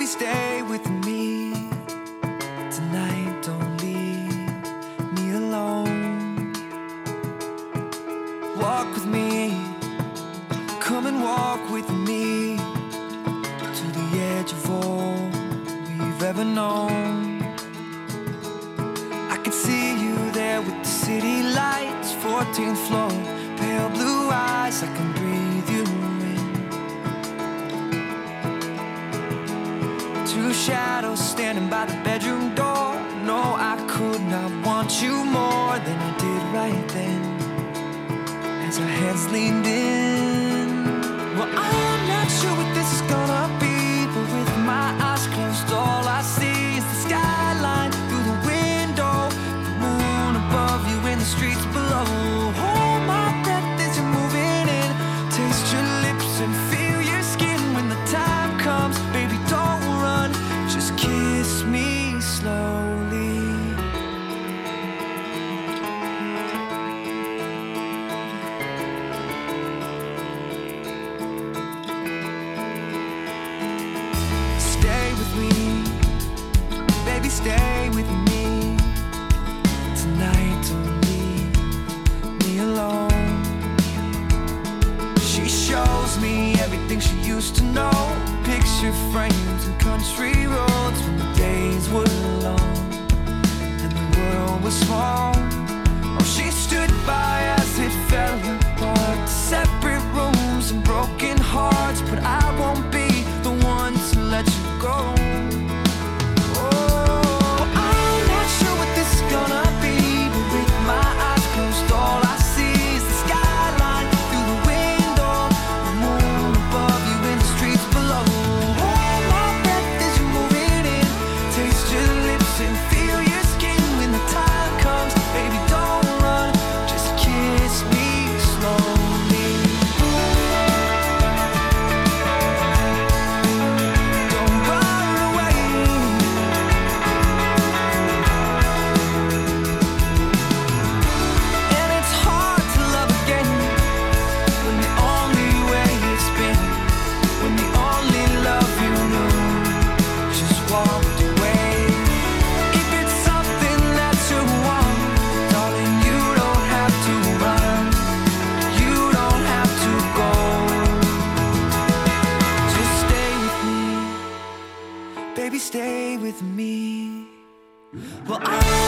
Baby, stay with me tonight. Don't leave me alone. Walk with me. Come and walk with me to the edge of all we've ever known. I can see you there with the city lights, 14th floor, pale blue eyes. I can breathe Two shadows standing by the bedroom door. No, I could not want you more than I did right then. As our heads leaned in. Well, I'm used to know. Picture frames and country roads when the days were long and the world was small. Oh, she stood by as it fell apart. Separate with me. Well, I'm